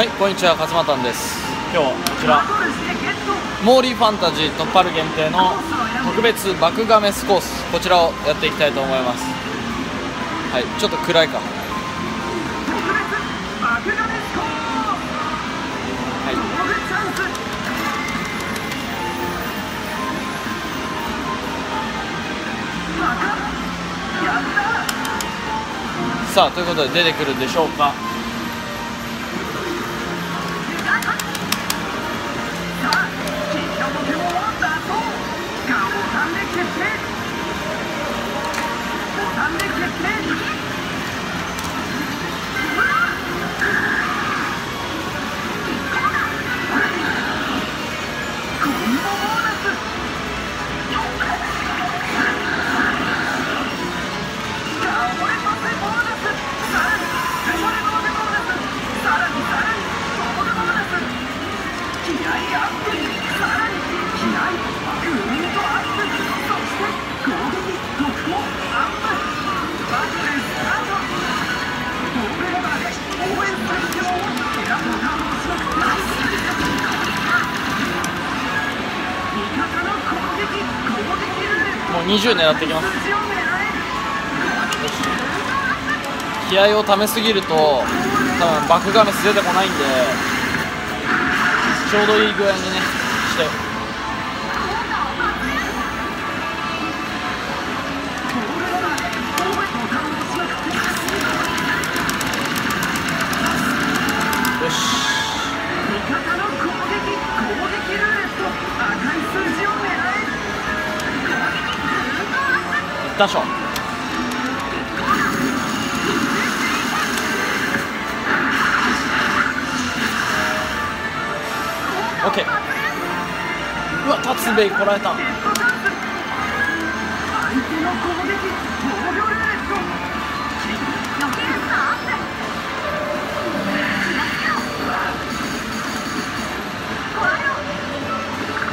はいこんにちは勝俣です。今日はこちら。モーリーファンタジー突破る限定の特別爆ガメスコースこちらをやっていきたいと思います。はいちょっと暗いか。はい。さあということで出てくるでしょうかもう20狙っていきます。気合をためすぎると多分バックガメス出てこないんでちょうどいい具合にねして。ったしょオッケーうわ達兵衛こらえた。う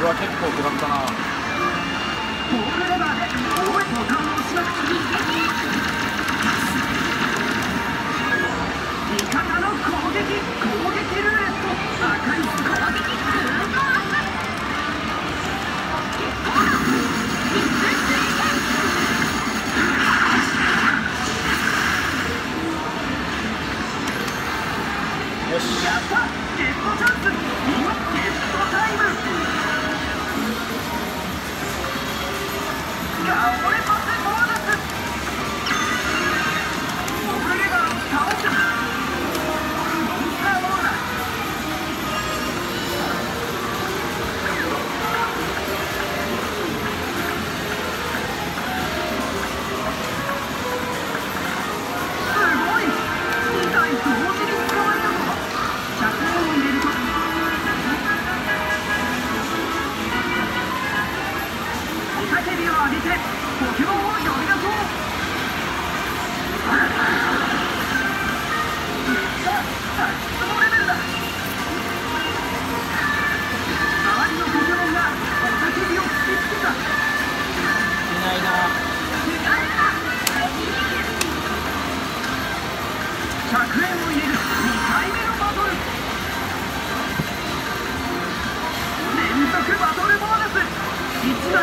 わ結構食らったな。Oh,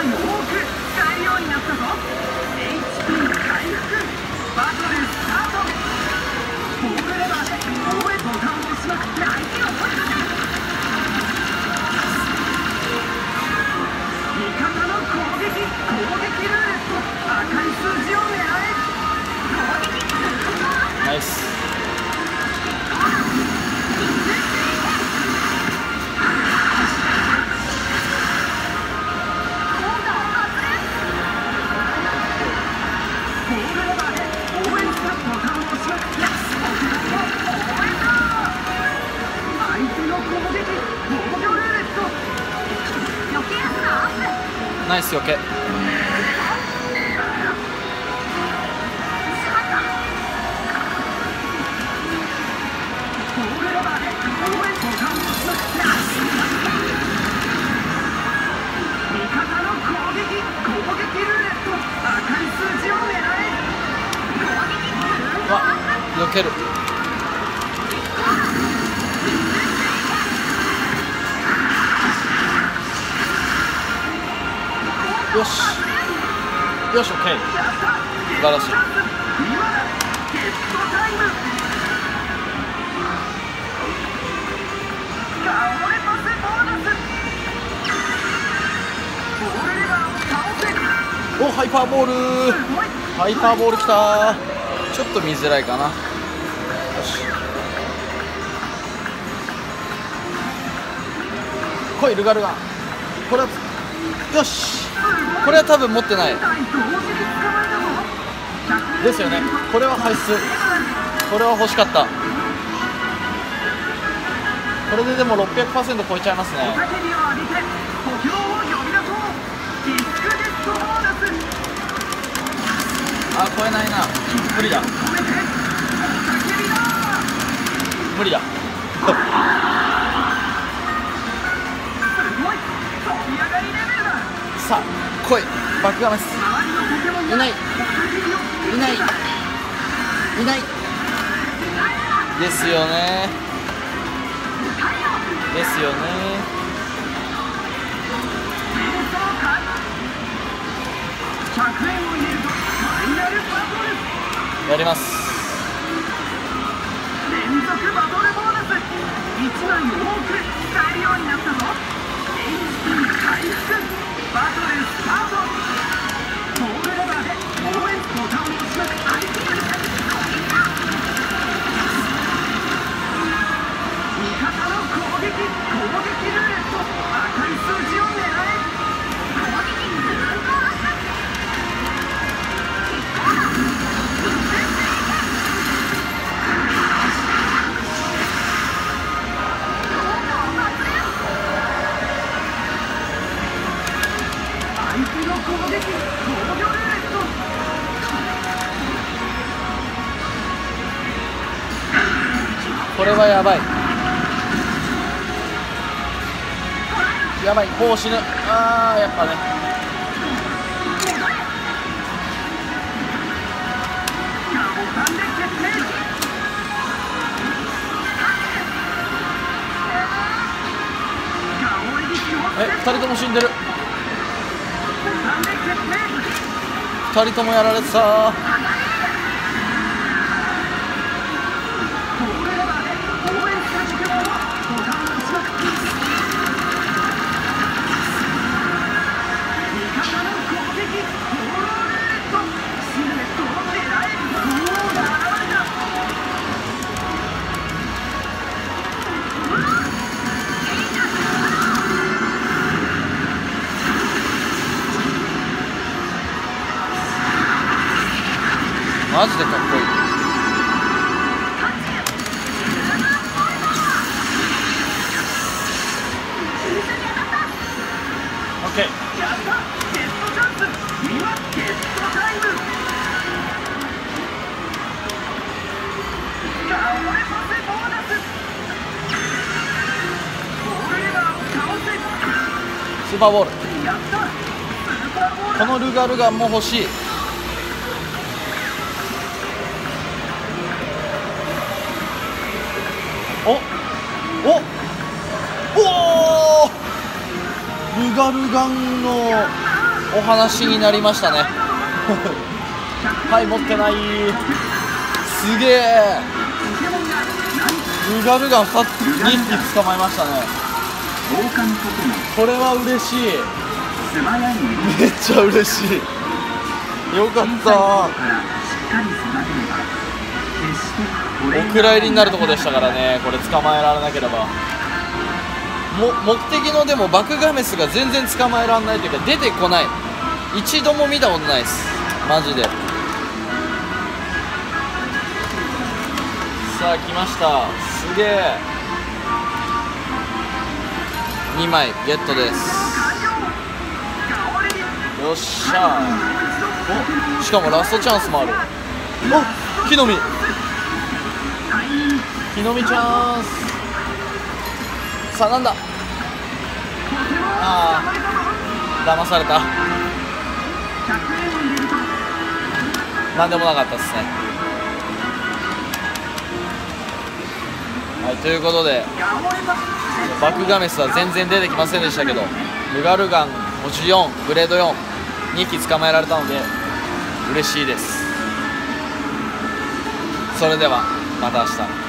1枚数字を狙えわ避ける。よし。よし OK 素晴らしい。今だゲットタイムガオレパセボーナスボールレバーを倒せおハイパーボール。ハイパーボールきた。ちょっと見づらいかな。よし。来いルガルガ。これはよし。これは多分持ってない。ですよね。これは排出これは欲しかった。これででも600%超えちゃいますね。あ超えないな。無理だ。無理だ。すごい。飛び上がりレベル。さあ来い。バックガメス。周りのポケモンがいない。いない。いない。ですよね。ですよね。演奏会100円を入れるとファイナルバトル。やりますバれはやばい。やばいもう死ぬ。あーやっぱね。え二人とも死んでる。二人ともやられてたマジでかっこいい。スーパーボール。このルガルガンも欲しいおおおおルガルガンのお話になりましたね。はい持ってない。すげえ。ルガルガン 2, 2匹捕まえましたね。これは嬉しい。めっちゃ嬉しい。よかったお蔵入りになるとこでしたからね。これ捕まえられなければ。も目的のでもバクガメスが全然捕まえられないというか出てこない。一度も見たことないです。マジで。さあ来ました。すげえ。2枚ゲットです。よっしゃおしかもラストチャンスもある。お木の実。隊員木の実チャンス。さあなんだ？ポケモンをあ騙された。100円を入れるとなんでもなかったですね。はいということでバクガメスは全然出てきませんでしたけどルガルガン星4グレード4 2匹捕まえられたので嬉しいです。それでは。また明日。